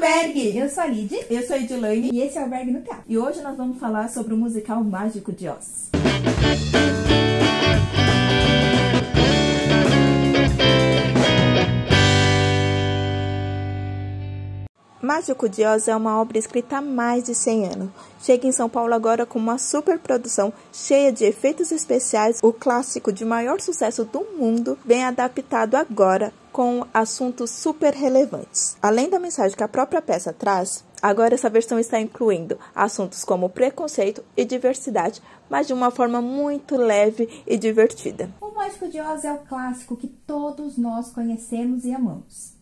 Gabi. Eu sou a Lid. Eu sou a Edilane. E esse é o Albergue no Teatro. E hoje nós vamos falar sobre o musical Mágico de Oz. Mágico de Oz é uma obra escrita há mais de 100 anos. Chega em São Paulo agora com uma super produção cheia de efeitos especiais. O clássico de maior sucesso do mundo vem adaptado agora com assuntos super relevantes. Além da mensagem que a própria peça traz, agora essa versão está incluindo assuntos como preconceito e diversidade, mas de uma forma muito leve e divertida. O Mágico de Oz é o clássico que todos nós conhecemos e amamos.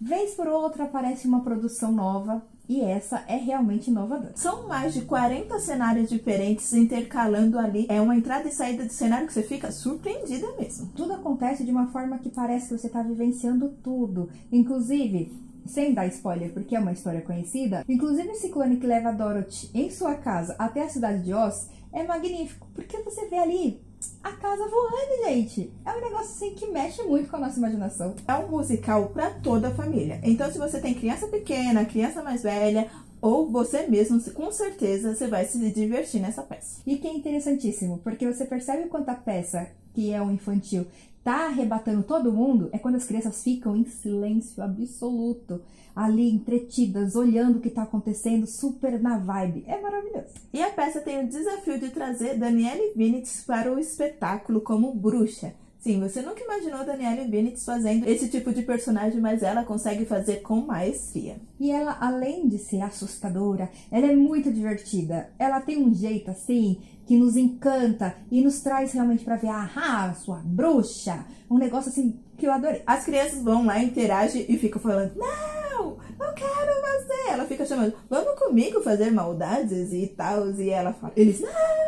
Vez por outra aparece uma produção nova e essa é realmente inovadora. São mais de 40 cenários diferentes intercalando ali. É uma entrada e saída de cenário que você fica surpreendida mesmo. Tudo acontece de uma forma que parece que você está vivenciando tudo. Inclusive, sem dar spoiler, porque é uma história conhecida, inclusive o ciclone que leva Dorothy em sua casa até a cidade de Oz é magnífico, porque você vê ali a casa voando, gente. É um negócio assim que mexe muito com a nossa imaginação. É um musical para toda a família. Então, se você tem criança pequena, criança mais velha, ou você mesmo, com certeza você vai se divertir nessa peça. E que é interessantíssimo, porque você percebe quanto a peça, que é um infantil, tá arrebatando todo mundo, é quando as crianças ficam em silêncio absoluto, ali entretidas, olhando o que tá acontecendo, super na vibe. É maravilhoso. E a peça tem o desafio de trazer Danielle Vinitz para o espetáculo como bruxa. Sim, você nunca imaginou Danielle Vinitz fazendo esse tipo de personagem, mas ela consegue fazer com maestria. E ela, além de ser assustadora, ela é muito divertida. Ela tem um jeito assim que nos encanta e nos traz realmente para ver, ah, sua bruxa, um negócio assim que eu adorei. As crianças vão lá, interagem e ficam falando, não, não quero você. Ela fica chamando, vamos comigo fazer maldades e tal. E ela fala, eles, não.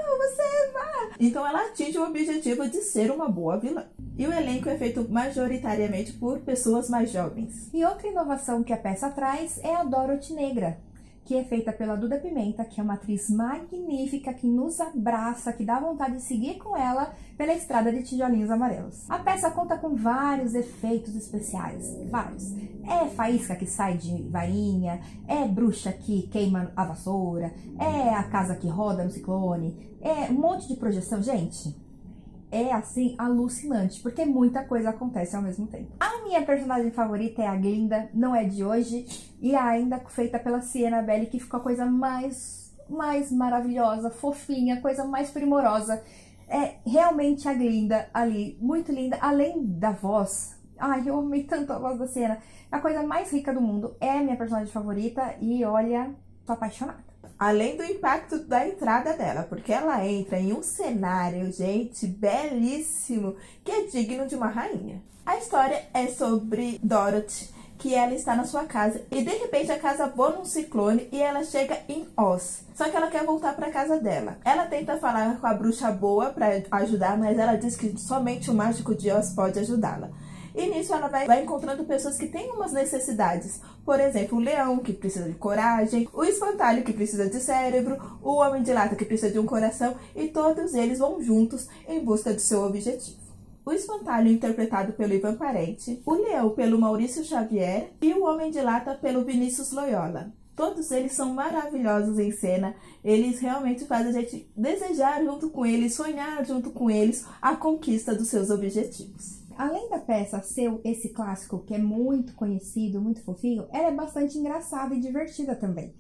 Então ela atinge o objetivo de ser uma boa vilã. E o elenco é feito majoritariamente por pessoas mais jovens. E outra inovação que a peça traz é a Dorothy Negra, que é feita pela Duda Pimenta, que é uma atriz magnífica, que nos abraça, que dá vontade de seguir com ela pela estrada de tijolinhos amarelos. A peça conta com vários efeitos especiais, vários. É faísca que sai de varinha, é bruxa que queima a vassoura, é a casa que roda no ciclone, é um monte de projeção, gente é assim alucinante, porque muita coisa acontece ao mesmo tempo. Minha personagem favorita é a Glinda, não é de hoje, e é ainda feita pela Sienna Belli, que ficou a coisa mais, mais maravilhosa, fofinha, coisa mais primorosa. É realmente a Glinda ali, muito linda, além da voz. Ai, eu amei tanto a voz da Sienna. A coisa mais rica do mundo é a minha personagem favorita e olha, tô apaixonada. Além do impacto da entrada dela, porque ela entra em um cenário, gente, belíssimo, que é digno de uma rainha. A história é sobre Dorothy, que ela está na sua casa e de repente a casa voa num ciclone e ela chega em Oz. Só que ela quer voltar para casa dela. Ela tenta falar com a bruxa boa para ajudar, mas ela diz que somente o mágico de Oz pode ajudá-la. E nisso ela vai, vai encontrando pessoas que têm umas necessidades. Por exemplo, o leão, que precisa de coragem, o espantalho, que precisa de cérebro, o homem de lata, que precisa de um coração, e todos eles vão juntos em busca do seu objetivo. O espantalho, interpretado pelo Ivan Parente, o leão, pelo Maurício Xavier, e o homem de lata, pelo Vinícius Loyola. Todos eles são maravilhosos em cena. Eles realmente fazem a gente desejar junto com eles, sonhar junto com eles a conquista dos seus objetivos além da peça ser esse clássico que é muito conhecido, muito fofinho, ela é bastante engraçada e divertida também.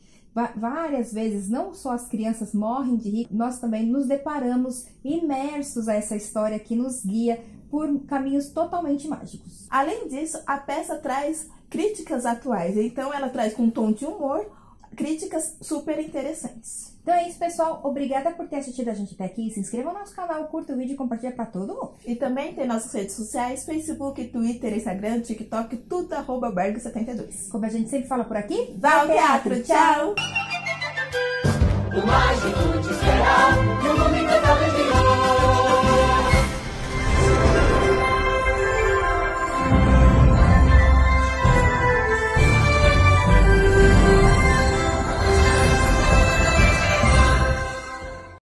Várias vezes, não só as crianças morrem de rir, nós também nos deparamos imersos a essa história que nos guia por caminhos totalmente mágicos. Além disso, a peça traz críticas atuais, então ela traz com um tom de humor críticas super interessantes. Então é isso, pessoal. Obrigada por ter assistido a gente até aqui. Se inscreva no nosso canal, curta o vídeo e compartilha pra todo mundo. E também tem nossas redes sociais, Facebook, Twitter, Instagram, TikTok, tudo arroba Berg72. Como a gente sempre fala por aqui, vá ao teatro. Tchau! O mágico te espera, no mundo